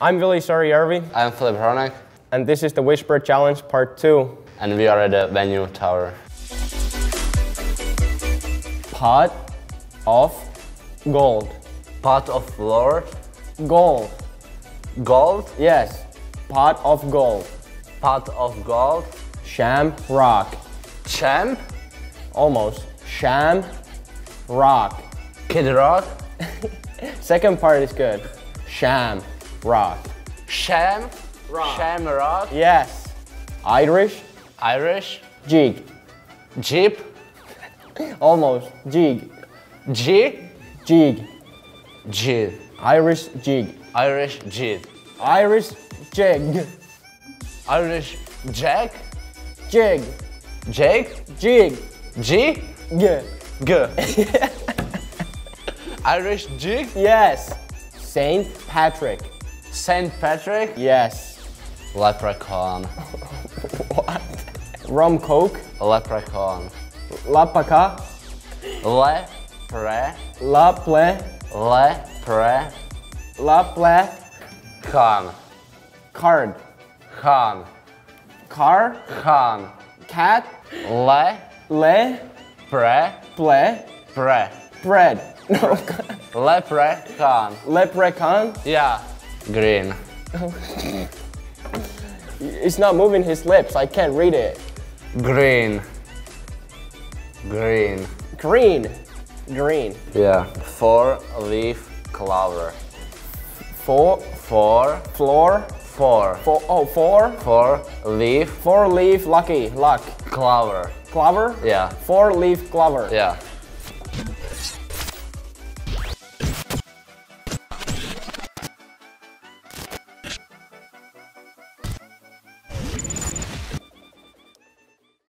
I'm really sorry, Saarijarvi, I'm Filip Hronek, and this is the Whisper Challenge Part 2. and we are at the venue tower. Pot of gold. Pot of floor, Gold. gold, Yes. Pot of gold. pot of gold, Sham rock. Sham? Almost. Sham rock. Kid Rock, Second part is good. Sham rock. Sham, Rock. Shamrock, Yes. Irish Irish, jig. Jeep, Almost. Jig. G, Jig. G, Irish jig. Irish G, Irish jig. Irish Jack, Jig. Jake, Jig. G, G. G. Irish Jig, Yes. Saint Patrick. Saint Patrick, Yes. Leprechaun, What? Rum Coke. Leprechaun, Lapaka. Lepre, La Ple. Lepre, La Ple. Khan, Card. Khan, Car. Khan, Cat. Le, Le. Pre, Ple. Pre, Bread. No. Leprechaun. Leprechaun. Yeah. Green. He's not moving his lips. I can't read it. Green. Green. Green. Green. Yeah. Four leaf clover. Four. Four. Floor. Four. Four. Oh, four. Four leaf Four leaf lucky. Luck. clover. Clover. Yeah. Four leaf clover. Yeah.